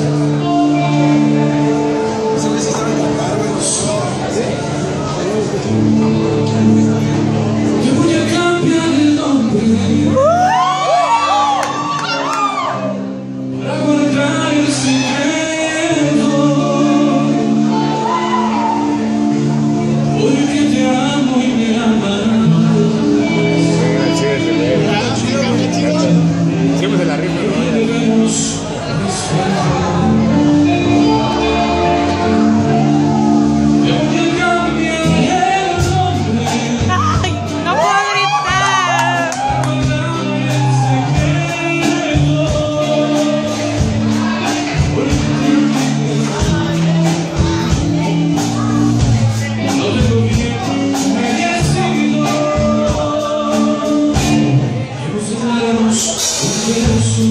Deus.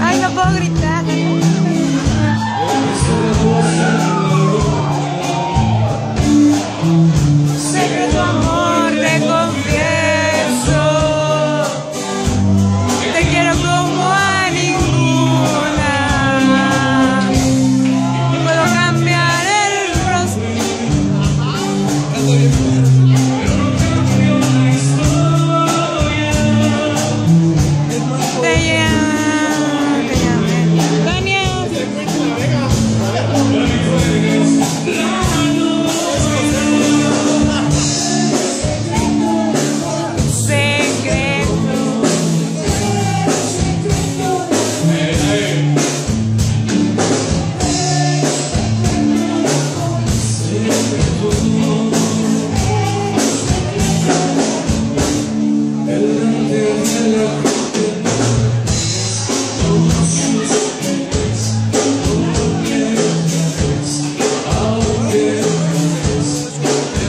Ay, no puedo gritar.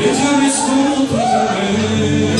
Gecemiz kurtulur